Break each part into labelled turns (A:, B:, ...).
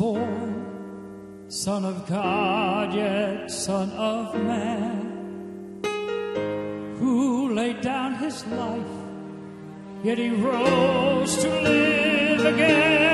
A: born, Son of God, yet Son of Man, who laid down his life, yet he rose to live again,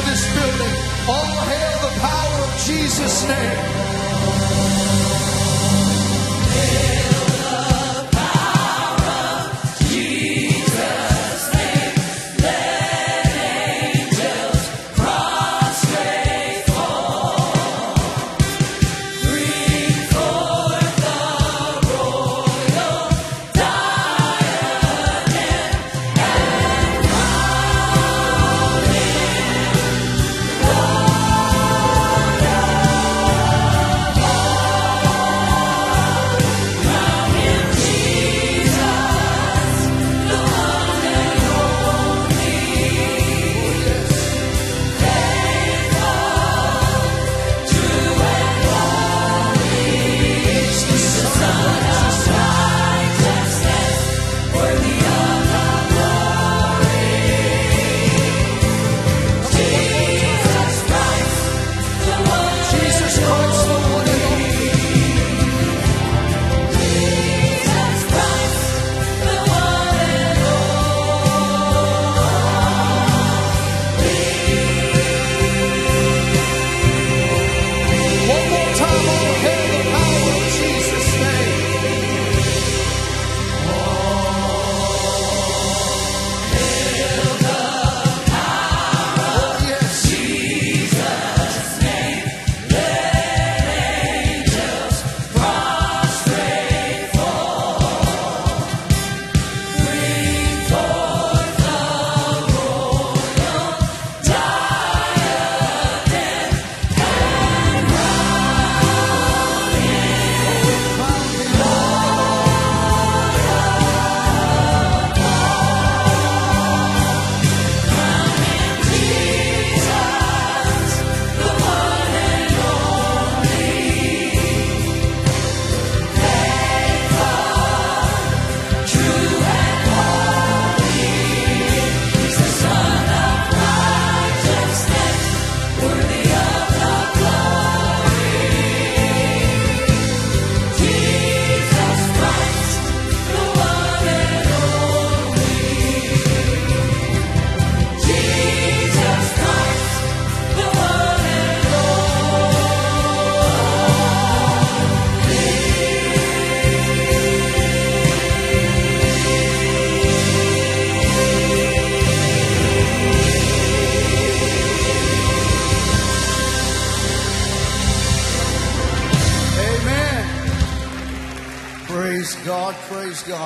A: over this building. All hail the power of Jesus' name.